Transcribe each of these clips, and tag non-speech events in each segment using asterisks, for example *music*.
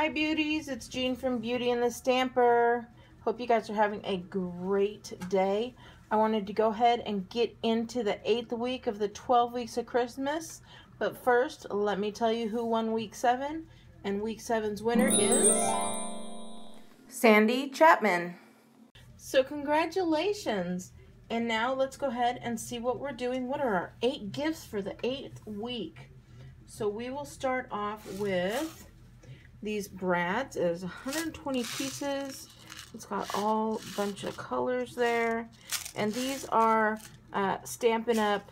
Hi beauties, it's Jean from Beauty and the Stamper. Hope you guys are having a great day. I wanted to go ahead and get into the eighth week of the 12 weeks of Christmas. But first, let me tell you who won week seven. And week seven's winner is Sandy Chapman. So congratulations. And now let's go ahead and see what we're doing. What are our eight gifts for the eighth week? So we will start off with these brads is 120 pieces. It's got all bunch of colors there. And these are uh, Stampin' Up!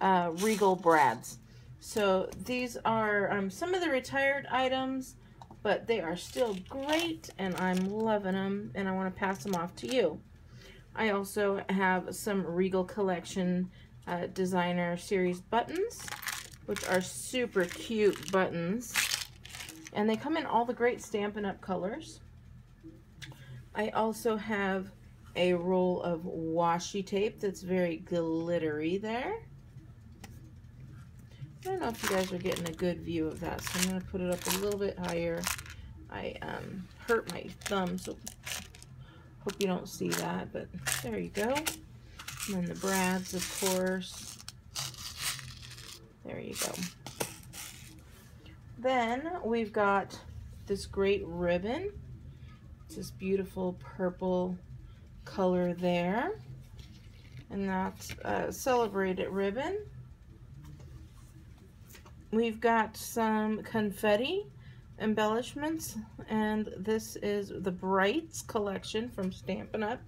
Uh, Regal brads. So these are um, some of the retired items, but they are still great, and I'm loving them, and I want to pass them off to you. I also have some Regal Collection uh, Designer Series buttons, which are super cute buttons. And they come in all the great Stampin' Up! colors. I also have a roll of washi tape that's very glittery there. I don't know if you guys are getting a good view of that, so I'm going to put it up a little bit higher. I um, hurt my thumb, so hope you don't see that, but there you go. And then the brads, of course. There you go. Then we've got this great ribbon. It's this beautiful purple color there. And that's a celebrated ribbon. We've got some confetti embellishments and this is the Brights collection from Stampin' Up.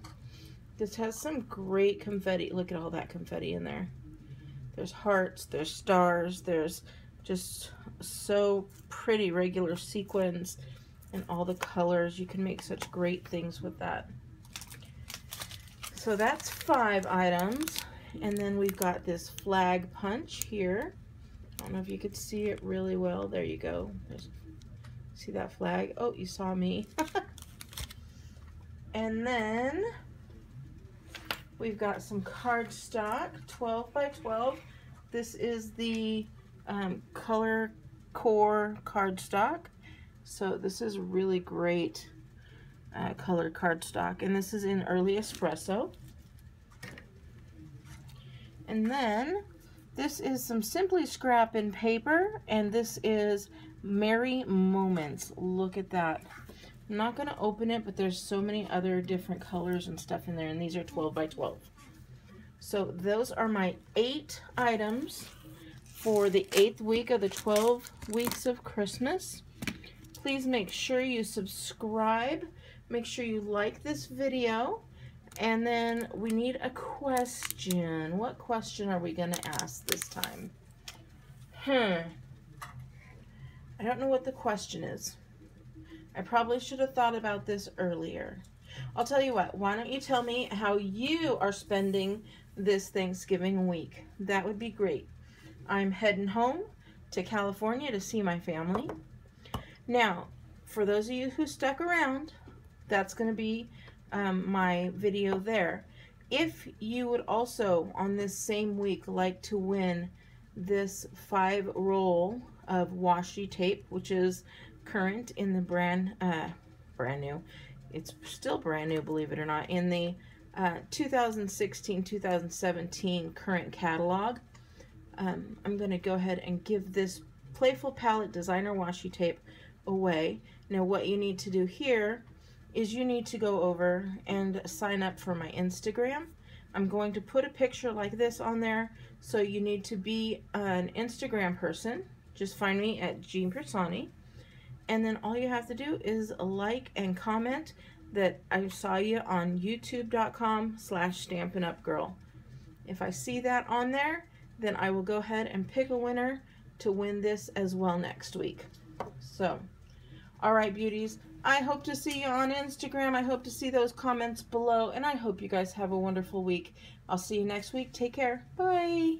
This has some great confetti. Look at all that confetti in there. There's hearts, there's stars, there's just so pretty regular sequins and all the colors. You can make such great things with that. So that's five items. And then we've got this flag punch here. I don't know if you could see it really well. There you go. There's, see that flag? Oh, you saw me. *laughs* and then we've got some cardstock, 12 by 12. This is the um, color core cardstock. So this is really great uh, colored cardstock. And this is in early espresso. And then this is some Simply Scrappin' paper. And this is Merry Moments. Look at that. I'm not going to open it, but there's so many other different colors and stuff in there. And these are 12 by 12. So those are my eight items for the eighth week of the 12 weeks of Christmas. Please make sure you subscribe. Make sure you like this video. And then we need a question. What question are we going to ask this time? Hmm. I don't know what the question is. I probably should have thought about this earlier. I'll tell you what, why don't you tell me how you are spending this Thanksgiving week? That would be great. I'm heading home to California to see my family. Now, for those of you who stuck around, that's going to be um, my video there. If you would also, on this same week, like to win this five roll of washi tape, which is current in the brand, uh, brand new, it's still brand new, believe it or not, in the 2016-2017 uh, current catalog, um, I'm going to go ahead and give this Playful Palette Designer Washi Tape away. Now what you need to do here is you need to go over and sign up for my Instagram. I'm going to put a picture like this on there, so you need to be an Instagram person. Just find me at Jean Piersanti. And then all you have to do is like and comment that I saw you on youtube.com slash Stampin' Up Girl. If I see that on there, then I will go ahead and pick a winner to win this as well next week. So, all right, beauties. I hope to see you on Instagram. I hope to see those comments below, and I hope you guys have a wonderful week. I'll see you next week. Take care. Bye.